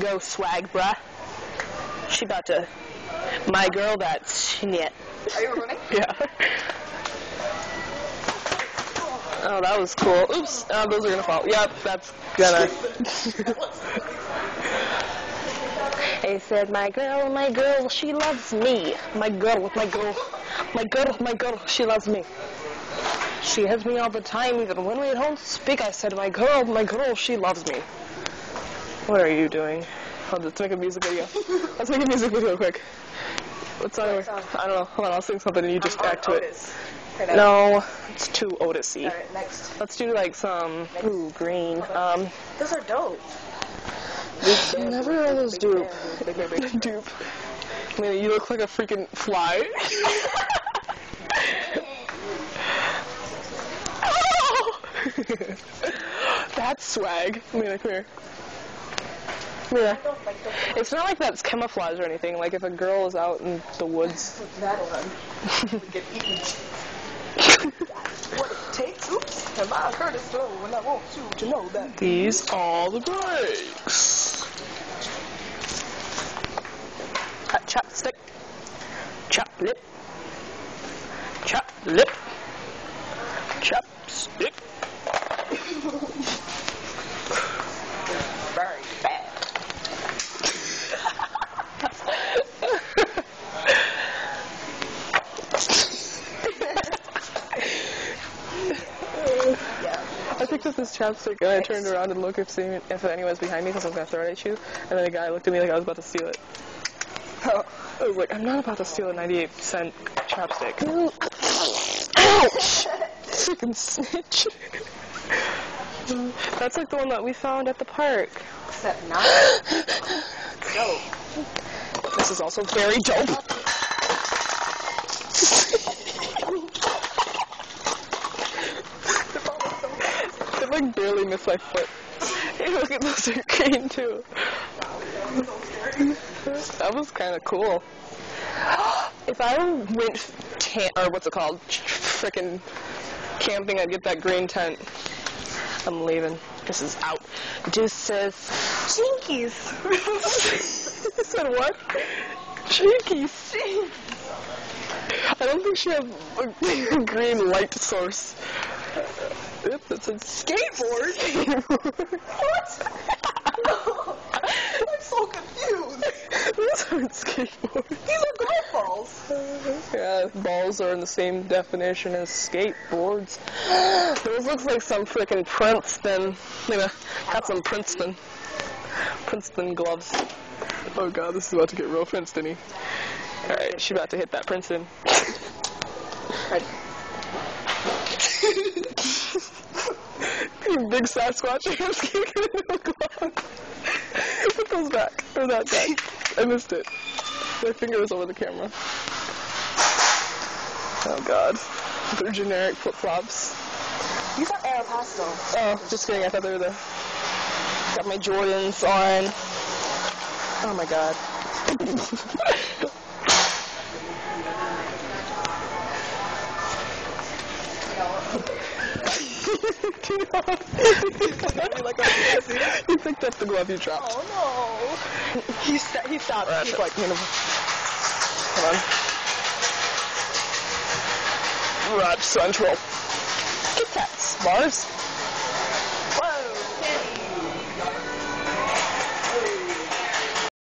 Go swag, bruh. She about to. My girl, that's shit. Are you recording? Yeah. Oh, that was cool. Oops. Oh, those are gonna fall. Yep, that's gonna. They said, my girl, my girl, she loves me. My girl, my girl, my girl, my girl, she loves me. She has me all the time, even when we don't speak. I said, my girl, my girl, she loves me. What are you doing? Oh, let's make a music video. Let's make a music video quick. What's on? song? I don't know. Hold on, I'll sing something and you just on to it. Otis. Okay, now- No, it's too Otisy. Alright, next. Let's do like some ooh green. Um, Those are dope. never are those dupe. Dupe. I mean, you look like a freaking fly. That's swag. Mila, come here. Mila. Don't like those. It's not like that's camouflage or anything. Like if a girl is out in the woods. That'll run. we get eaten. what it takes. Oops. Am I heard it slow when I want you to know that. These are the breaks. Hot chopstick. Chop lip. Chop lip. Chopstick. Very bad. yeah. I picked up this chapstick and I turned around and looked if, if anyone was behind me because I was going to throw it at you. And then a guy looked at me like I was about to steal it. Oh. I was like, I'm not about to steal a 98 cent chapstick. Ouch! Freaking snitch. That's like the one that we found at the park. Except not. dope. This is also very dope. like barely missed my foot. Hey, look at those are green too. That was kind of cool. If I went tan or what's it called, frickin' camping, I'd get that green tent. I'm leaving. This is out. Deuces. Jinkies. I said what? Jinkies. I don't think she has a green light source. It's a skateboard. what? I'm so confused. These aren't skateboards. These are golf balls. Yeah, balls are in the same definition as skateboards. Those looks like some freaking Princeton. You know, got some Princeton. Princeton gloves. Oh god, this is about to get real Princeton-y. Alright, she about to hit that Princeton. You big Sasquatch. I'm kicking in the glove. Put those back. Or that back. I missed it. My finger was over the camera. Oh god. They're generic flip-flops. These are Aeropostale. Oh, just kidding. I thought they were the. Got my Jordans on. Oh my god. you picked up the glove you dropped. Oh no. He, sta- he stopped. Alright, He's like, you know. Hold on. Rod Central. Kit Kats. Bars.